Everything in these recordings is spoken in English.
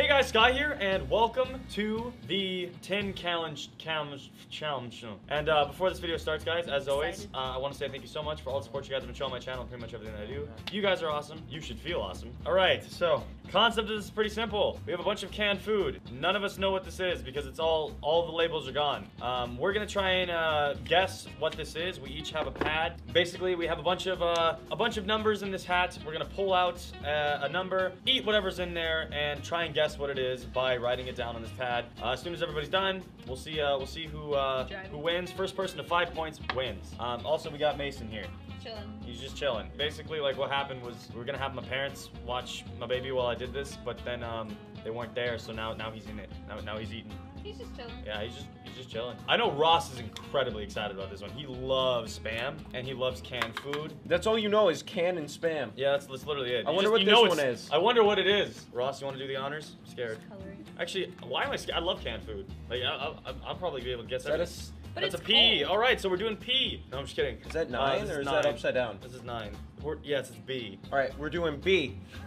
Hey guys, Sky here, and welcome to the 10 challenge challenge challenge. And uh, before this video starts, guys, as always, uh, I want to say thank you so much for all the support you guys have been showing my channel, and pretty much everything that I do. You guys are awesome. You should feel awesome. All right, so concept of this is pretty simple. We have a bunch of canned food. None of us know what this is because it's all all the labels are gone. Um, we're gonna try and uh, guess what this is. We each have a pad. Basically, we have a bunch of uh, a bunch of numbers in this hat. We're gonna pull out uh, a number, eat whatever's in there, and try and guess what it is by writing it down on this pad. Uh, as soon as everybody's done, we'll see. Uh, we'll see who uh, who wins. First person to five points wins. Um, also, we got Mason here. Chilling. He's just chilling. Basically, like what happened was we were gonna have my parents watch my baby while I did this, but then um, they weren't there, so now now he's in it. Now now he's eating. He's just chilling. Yeah, he's just he's just chilling. I know Ross is incredibly excited about this one. He loves spam and he loves canned food. That's all you know is can and spam. Yeah, that's, that's literally it. I You wonder just- what you this one is. I wonder what it is. Ross, you want to do the honors? I'm scared. Coloring. Actually, why am I scared? I love canned food. Like I, I, I'll probably be able to guess Is that a, everything. s- But That's a it's P. cold. All right, so we're doing P. No, I'm just kidding. is that Uh, nine this or is nine. that upside down? This is nine. We're, yes, it's B. All right, we're doing B.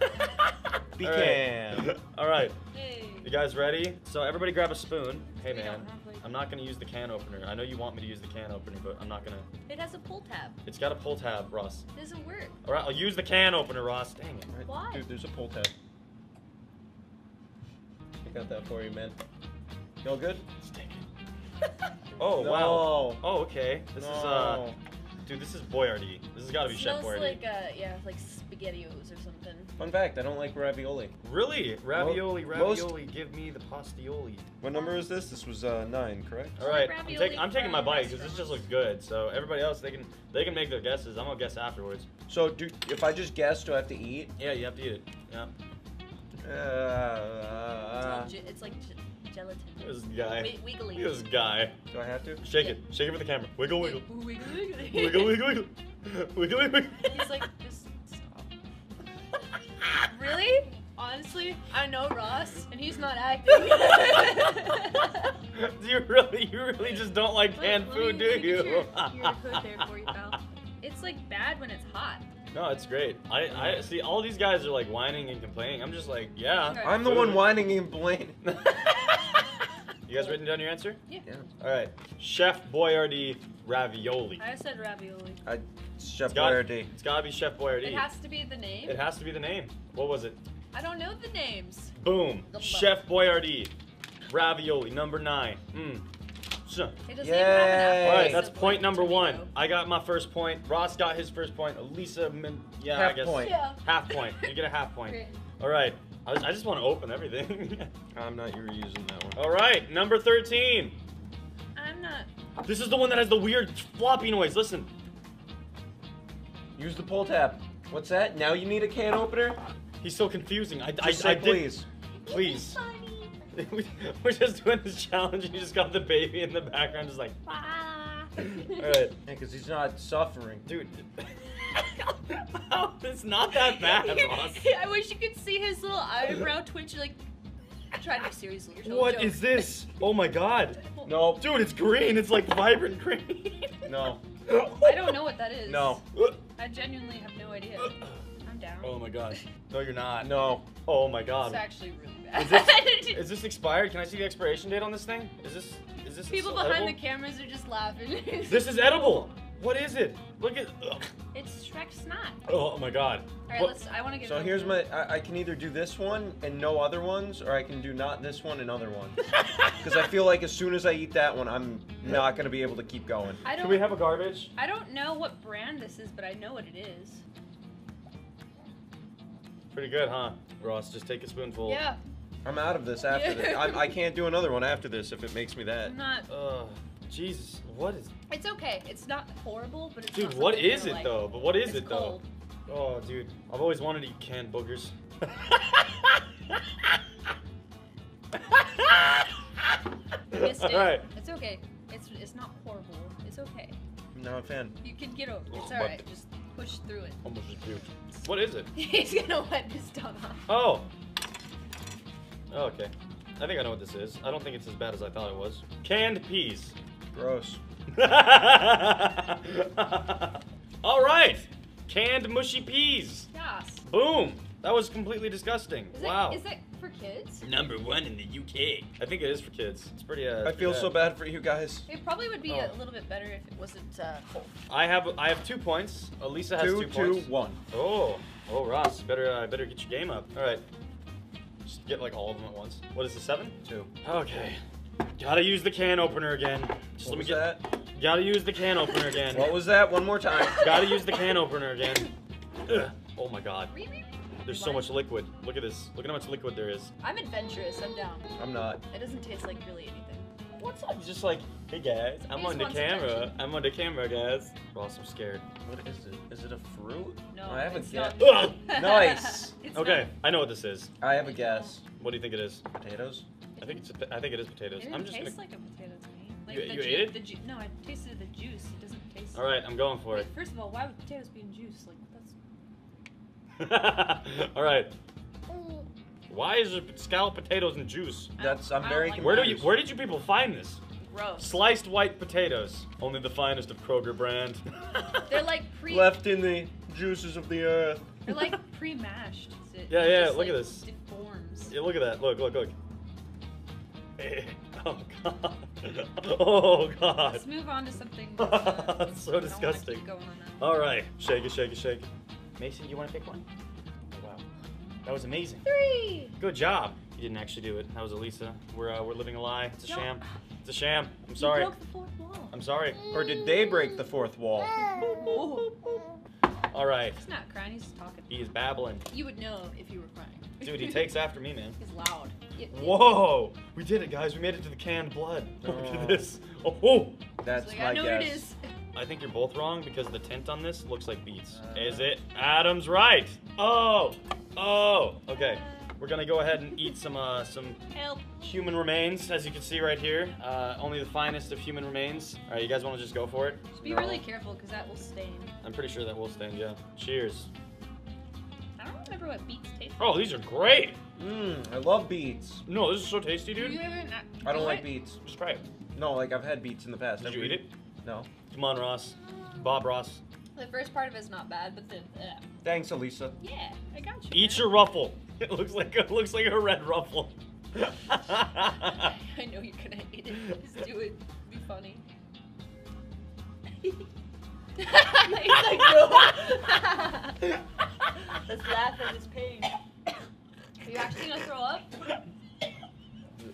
B All right. can. All right. Hey. You guys ready? So everybody grab a spoon. Hey We man, have, like- I'm not gonna use the can opener. I know you want me to use the can opener, but I'm not gonna. It has a pull tab. It's got a pull tab, Ross. It doesn't work. All right, I'll use the can opener, Ross. Dang it. All right, Why? Dude, there's a pull tab. I got that for you, man. You all good? Let's take it. Oh No. wow. Oh okay. This is uh, dude, this is Boyardee. This has got to be It Chef smells Boyardee. like uh yeah, like spaghettios or something. Fun fact, I don't like ravioli. Really? Ravioli, most- ravioli. Give me the pastioli. What number is this? This was uh, nine, correct? All right, I'm, ravioli taking I'm taking my from bite because this just looks good. So everybody else, they can they can make their guesses. I'm gonna guess afterwards. So, do if I just guess, do I have to eat? Yeah, you have to eat it. Yeah. Uh, It's, all uh, ge- it's like ge- gelatin. This guy. Wi- wiggly. This guy. do I have to? Shake it. Shake it for the camera. Wiggle, wiggle. Wiggly. wiggly. Wiggle, wiggle, wiggle. Wiggle, wiggle. He's like, just stop. Really? Honestly, I know Ross, and he's not acting. Do you really, you really just don't like canned Let food, do let me you? Your, your hood there for you, pal. It's like bad when it's hot. no, it's great. I, I see. All these guys are like whining and complaining. I'm just like, yeah. Okay. I'm the one whining and complaining. you guys written down your answer? Yeah. Yeah. All right. Chef Boyardee ravioli. I said ravioli. I, Chef It's got- Boyardee. It's gotta be Chef Boyardee. It has to be the name. It has to be the name. What was it? I don't know the names. Boom. The Chef Boyardee. Ravioli, number nine. Mmm. So. It doesn't Yay. even have an Hey. All right, that's point number one. I got my first point. Ross got his first point. Alesa, min- yeah, I Half guess point. Yeah. half point. You get a half point. Great. All right. I, was- I just want to open everything. I'm not you using that one. All right, number thirteen. I'm not. This is the one that has the weird floppy noise. Listen. Use the pull tab. What's that? Now you need a can opener? He's so confusing. I, I, Just say I did- please. Please. We- We're just doing this challenge, and you just got the baby in the background, just like. Ah. All right, Yeah, because he's not suffering. dude. it's not that bad, Ross. I wish you could see his little eyebrow twitch. Like, try to be serious. What joke. is this? Oh my god. Nope. Dude, it's green. It's like vibrant green. No. I don't know what that is. No. I genuinely have no idea. I'm down. Oh my gosh. No, you're not. No. Oh my god. It's actually really bad. Is this, is this expired? Can I see the expiration date on this thing? Is this is this People behind edible? the cameras are just laughing. This is edible. What is it? Look at. ugh. It's Shrek snot. Oh, oh my god. All right, What- let's. I want to get. So here's my. I, I can either do this one and no other ones, or I can do not this one and other ones. Because I feel like as soon as I eat that one, I'm not gonna be able to keep going. I don't. Can we have a garbage? I don't know what brand this is, but I know what it is. Pretty good, huh? Ross, just take a spoonful. Yeah. I'm out of this after this. I, I can't do another one after this if it makes me that. I'm not. Ugh. Jesus. What is. It's okay. It's not horrible, but it's. Dude, not what something is you're it like- though? But what is it's it though? Oh, dude. I've always wanted to eat canned boogers. You missed it. Alright. It's okay. It's it's not horrible. It's okay. I'm not a fan. You can get over. it. It's Oh, alright. Just push through it. Almost just puked. What is it? He's gonna wipe his tongue off. Oh. Oh, okay. I think I know what this is. I don't think it's as bad as I thought it was. Canned peas. Gross. All right. Canned mushy peas. Yes. Boom. That was completely disgusting. Is wow. It, is that for kids? Number one in the UK. I think it is for kids. It's pretty. Uh, I feel yeah. so bad for you guys. It probably would be Oh. a little bit better if it wasn't uh, cold. I have I have two points. Alesa has Two, two, two, points. one. Oh, oh, Ross, better uh, better get your game up. All right, just get like all of them at once. What is the seven? Two. Okay, gotta use the can opener again. Just What let me was get. that? Gotta use the can opener again. What was that? One more time. Gotta use the can opener again. Ugh. Oh my God, there's so much liquid. Look at this. Look at how much liquid there is. I'm adventurous. I'm down. I'm not. It doesn't taste like really anything. What's up? Just like, hey guys, I'm He on the camera. attention. I'm on the camera, guys. Ross, I'm scared. What is it? Is it a fruit? No, I have a it's guess. not. Ugh. Nice. It's Okay, not. I know what this is. I have a guess. What do you think it is? Potatoes. I think it's. I think it is potatoes. It I'm didn't just taste gonna. like a potato to me. Like You- the you ju- ate it? The ju- no, I tasted the juice. It doesn't taste. All right, I'm going for it. Wait, first of all, why would potatoes be in juice? Like that's. All right. Mm. Why is there scalloped potatoes and juice? That's. I'm very don't like Where do you? Where did you people find this? Gross. Sliced white potatoes, only the finest of Kroger brand. They're like pre. Left in the juices of the earth. They're like pre-mashed. so it Yeah, yeah, just, look at this. Deforms. Yeah, look at that. Look, look, look. Oh god. Oh god. Let's move on to something. That's so I don't wanna disgusting. keep going on. All right, shake it, shake it, shake it. Mason, you want to pick one? Oh, wow, that was amazing. Three. Good job. You didn't actually do it. That was Alesa. We're uh, we're living a lie. It's a Don't- sham. It's a sham. I'm You sorry. broke the fourth wall. I'm sorry. Or did they break the fourth wall? Oh, All right. he's not crying. He's just talking. He is babbling. You would know if you were crying. Dude, he takes after me, man. He's loud. Y- y- Whoa! We did it, guys. We made it to the canned blood. Look Oh. at this. Oh, oh. That's He's like, my I know guess. what it is. I think you're both wrong because the tint on this looks like beets. Uh. Is it? Adam's right. Oh. Oh. Okay. We're gonna go ahead and eat some uh, some Help. human remains, as you can see right here. Uh, only the finest of human remains. All right, you guys want to just go for it? Just be No. really careful because that will stain. I'm pretty sure that will stain. Yeah. Cheers. I don't remember what beets taste. Like. Oh, these are great. Mmm, I love beets. No, this is so tasty, dude. you even? I don't like it? beets. Just try it. No, like I've had beets in the past. Did I've you eat re- it? No. Come on, Ross. Bob Ross. The first part of it's not bad, but then, uh, Thanks, Alesa. yeah, I got you. Eat man. your ruffle. It looks like it looks like a red ruffle. I know you're gonna eat it. Just do it. Be funny. He's like, no. Let's laugh at his pain. Are you actually gonna throw up?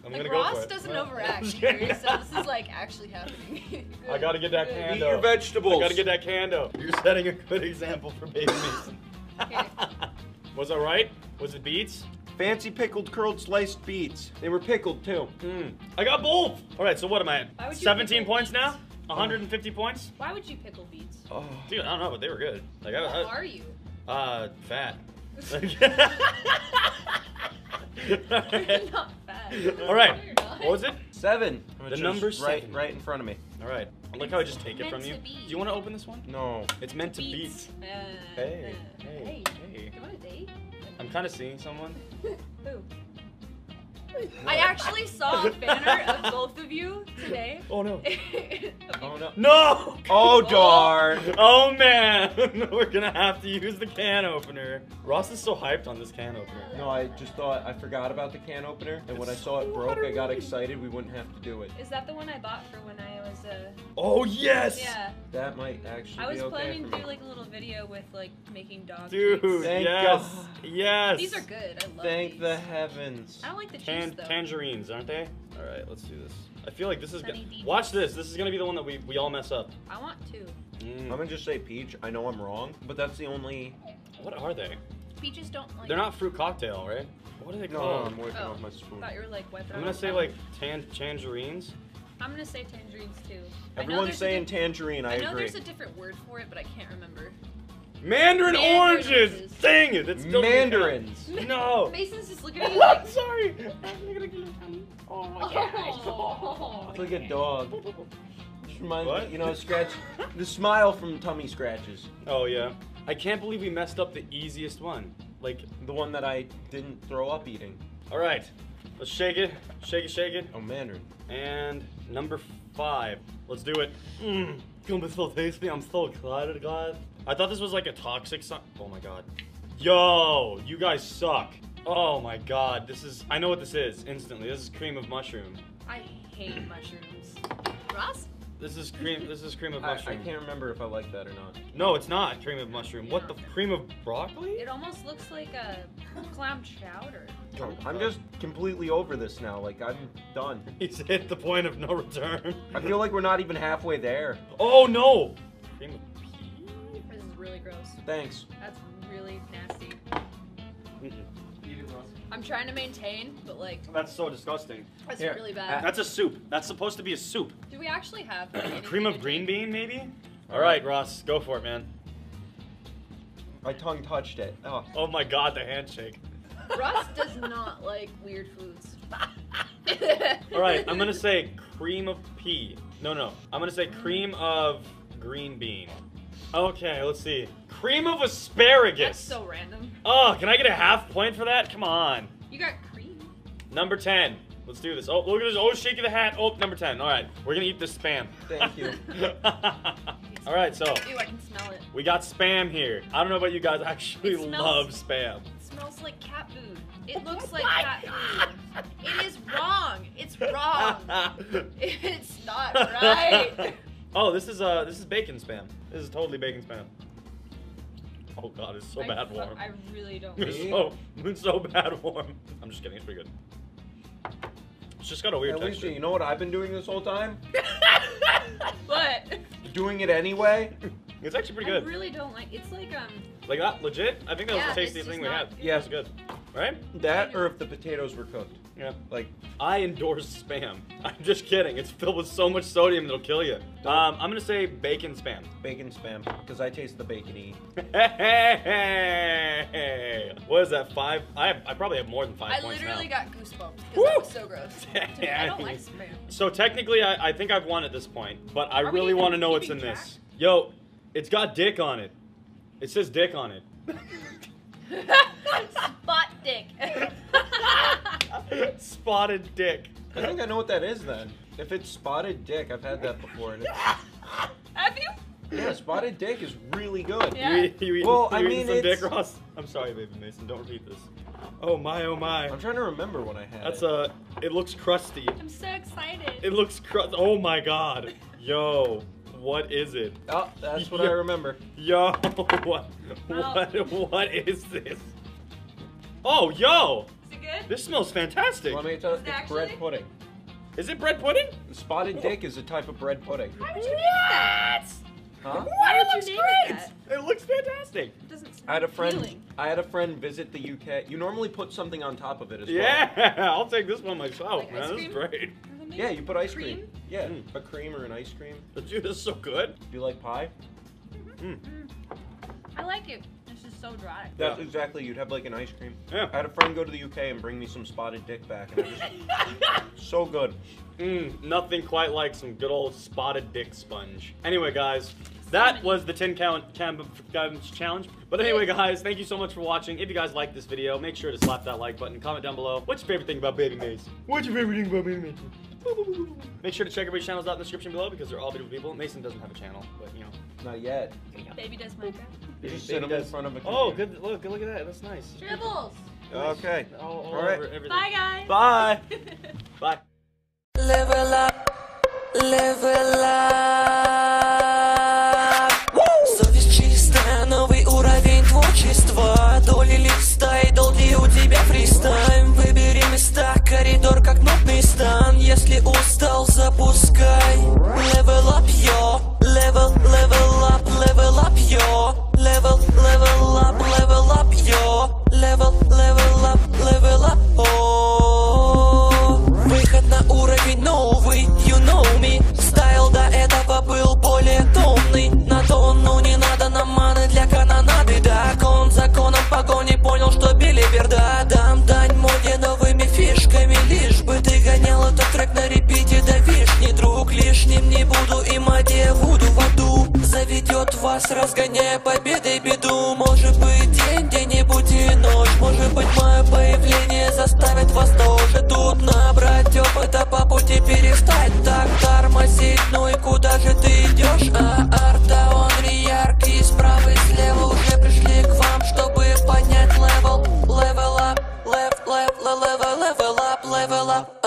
I'm like gonna go Ross for it. doesn't Well, overact here, so this is like actually happening. I gotta get that Good. can. Eat your vegetables. I gotta get that cando. You're setting a good example for baby Mason. Okay. Was I right? Was it beets? Fancy pickled curled sliced beets. They were pickled too. Mm. I got both. All right, so what am I at? 17 points beets? now? 150 points? Why would you pickle beets? Oh. Dude, I don't know, but they were good. Like, I, What I, are you? uh, fat. You're not fat. All right. No, you're not. What was it? Seven. The number's right, seven. right in front of me. All right. I like how I just take it from you. be. Do you want to open this one? No. It's meant to Beets. beat. Uh, Hey, uh, hey, hey. You want a date? I'm kind of seeing someone. Who? I actually saw a banner of both of you today. Oh no. Oh no. No! Oh darn. Oh man! We're gonna have to use the can opener. Ross is so hyped on this can opener. No, I just thought I forgot about the can opener, and when I saw it broke, I got excited. We wouldn't have to do it. Is that the one I bought for when I was uh Oh yes! yeah. That might actually I was be okay planning to do like a little video with like making dog Dude, treats. Thank yes, God. yes. These are good. I love Thank these. the heavens. I don't like the juice Tan- though. tangerines, aren't they? All right, let's do this. I feel like this is. Sunny Go- D. Watch this. This is gonna be the one that we we all mess up. I want two. Mm. I'm gonna just say peach. I know I'm wrong, but that's the only. What are they? Peaches don't like. They're not fruit cocktail, right? What are they No, called? I'm working Oh. off my I spoon. thought you were like wiping. I'm gonna off say like tan tangerines. I'm gonna say tangerines too. Everyone's saying diff- tangerine. I, I know agree. there's a different word for it, but I can't remember. Mandarin, Mandarin oranges. oranges. Dang it! That's still Mandarins. No. Mason's just looking at you like. Sorry. Oh my Oh. It's like a dog. Just reminds What? me, you know, scratch the smile from tummy scratches. Oh yeah. I can't believe we messed up the easiest one. Like, The one that I didn't throw up eating. all right, let's shake it, shake it, shake it, Oh, Mandarin. and number five. Let's do it. Mmm, gonna be so tasty. I'm so excited, guys. I thought this was like a toxic. Son- oh my god. Yo, you guys suck. Oh my god, this is. I know what this is instantly. This is cream of mushroom. I hate mushrooms. Ross? This is cream. This is cream of I, I mushroom. can't remember if I like that or not. No, it's not cream of mushroom. What the cream of broccoli? It almost looks like a clam chowder. Oh, I'm just completely over this now. Like I'm done. He's hit the point of no return. I feel like we're not even halfway there. Oh no! Cream of pea? This is really gross. Thanks. That's really nasty. Mm-mm. I'm trying to maintain, but like, That's so disgusting. that's Here, really bad. That's a soup. That's supposed to be a soup. Do we actually have like, Cream of green bean, maybe? All right, Ross, go for it, man. My tongue touched it. Oh. Oh my god, the handshake. Ross does not like weird foods. All right, I'm gonna say cream of pea. No, no, I'm gonna say cream of green bean. Okay, let's see. Cream of asparagus. That's so random. Oh, can I get a half point for that? Come on. You got cream. Number 10. Let's do this. Oh, look at this. Oh, shaking the hat. Oh, number 10. All right, we're gonna eat this spam. Thank you. All right, so Ew, I can smell it. we got spam here. I don't know about you guys. I actually smells- love spam. It smells like cat food. It looks like cat food. It is wrong. It's wrong. It's not right. oh, this is uh, this is bacon spam. This is totally bacon spam. Oh god, it's so I bad warm. I really don't. It's Me? so it's so bad warm. I'm just kidding. It's pretty good. It's just got a weird At least texture. you know what I've been doing this whole time? But Doing it anyway. It's actually pretty good. I really don't like. It's like um. Like that, legit. I think that was the tastiest just thing we not- had. Yeah. it's good. Right? That or if the potatoes were cooked. Yeah. Like I endorse spam. I'm just kidding. It's filled with so much sodium it'll kill you. Um, I'm gonna say bacon spam. bacon spam. Because I taste the bacony. Hey, what is that? Five? I have, I probably have more than five I points literally now. got goosebumps because Woo! that was so gross. Dude, I don't like spam. So technically, I, I think I've won at this point, but I Are really want to know what's in keeping this. Yo, it's got dick on it. It says dick on it. Spot dick. Spotted dick. I think I know what that is then. If it's spotted dick, I've had that before. And Have you? yeah, spotted dick is really good. Yeah. You, you eating, Well, you I eating mean, some dick, it's- Ross? I'm sorry, baby Mason. Don't repeat this. Oh my, oh my. I'm trying to remember when I had That's it. uh, it looks crusty. I'm so excited. It looks crust. Oh my god. Yo, what is it? Oh, that's what I remember. Yo, what, what, what is this? Oh, yo, Is it good? this smells fantastic. Let me tell you, Is it it's bread pudding. Is it bread pudding? Spotted dick is a type of bread pudding. Why would you name that? Huh? Why it would looks great. that? It looks fantastic. It doesn't smell I had a friend. appealing. I had a friend visit the UK. You normally put something on top of it as well. Yeah, I'll take this one myself, Like man. ice This is great. Yeah, you put ice cream. Cream? Yeah, Mm. a cream or an ice cream. Dude, this is so good. Do you like pie? Mm. I like it. It's just so dry. That's Yeah. exactly. You'd have like an ice cream. Yeah. I had a friend go to the UK and bring me some spotted dick back, and it was so good. Mm, nothing quite like some good old spotted dick sponge. Anyway, guys, that was the tin can cam- cam- challenge. But anyway, guys, thank you so much for watching. If you guys like this video, make sure to slap that like button. Comment down below. What's your favorite thing about Baby Maze? What's your favorite thing about Baby Maze? Make sure to check everybody's channels out in the description below because they're all beautiful people. Mason doesn't have a channel, but you know. Not yet. Baby does Minecraft. You Baby sit them in does- front of a. Oh, good look! Look at that. That's nice. Dribbles. Okay. All, all All right. over. Bye, guys. Bye. Bye. live Level up, level up Level up, yo Level, level Level up, level up.